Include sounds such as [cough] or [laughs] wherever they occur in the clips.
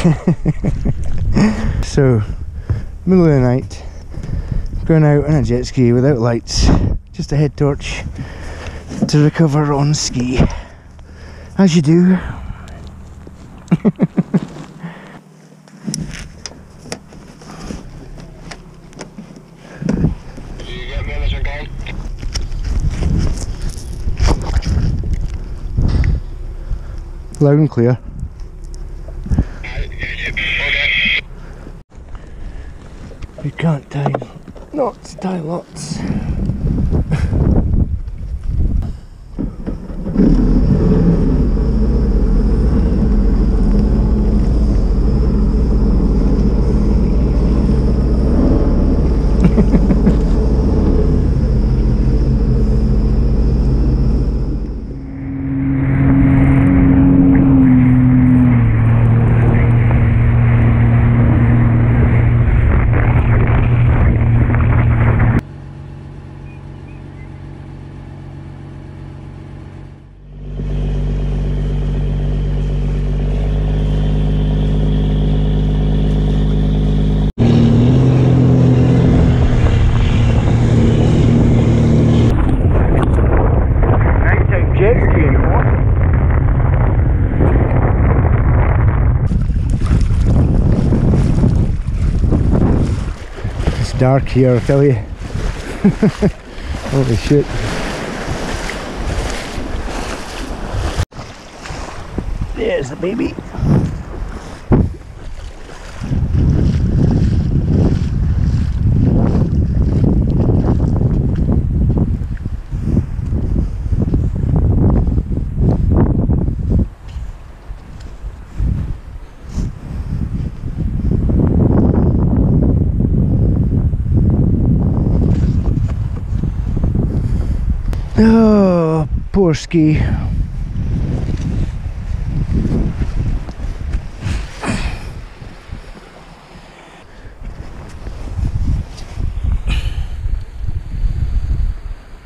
[laughs] so, middle of the night, going out on a jet ski without lights, just a head torch to recover on ski. As you do. [laughs] Loud and clear. Yeah, yeah, okay. You can't tie knots, tie lots. [laughs] Nighttime jet skiing, awesome. It's dark here, I tell you. [laughs] Holy shit. There's the baby. Oh, poor ski.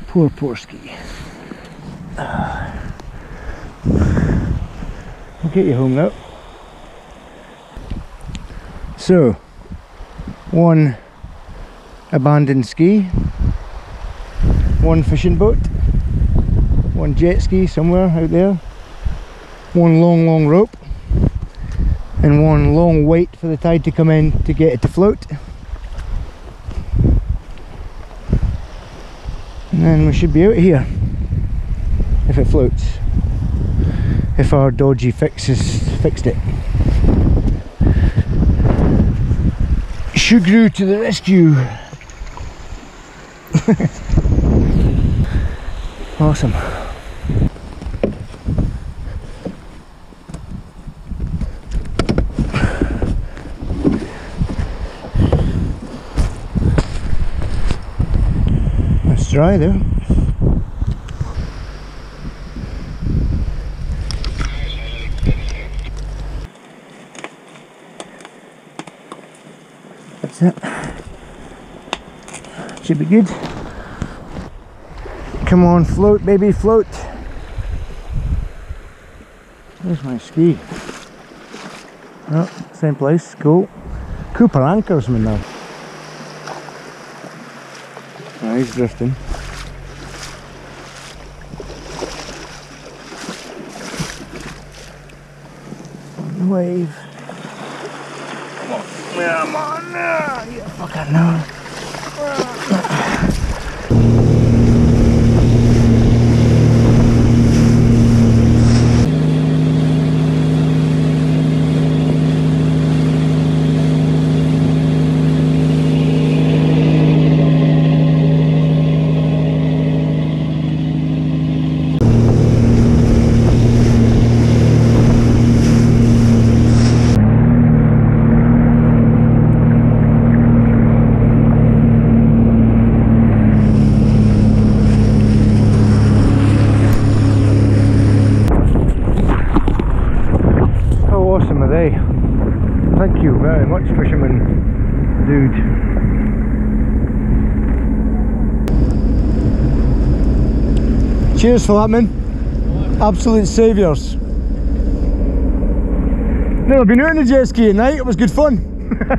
Poor, poor ski. Ah. I'll get you home now. So, one abandoned ski, one fishing boat, one jet ski somewhere out there, one long, long rope, and one long wait for the tide to come in to get it to float. And then we should be out here if it floats. If our dodgy fixes fixed it. Sugru to the rescue! [laughs] Awesome. Dry there. That's it. Should be good. Come on, float, baby, float. There's my ski. Oh, same place, cool. Cooper Anchorsman now. Oh, he's drifting. On wave. Come on, now. You fucking know. You very much, fisherman dude. Cheers for that, man. Absolute saviours. Never been out on a jet ski at night, it was good fun. I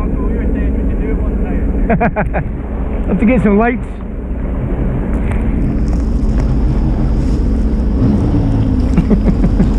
also we were saying we should do it one night. Have to get some lights. [laughs]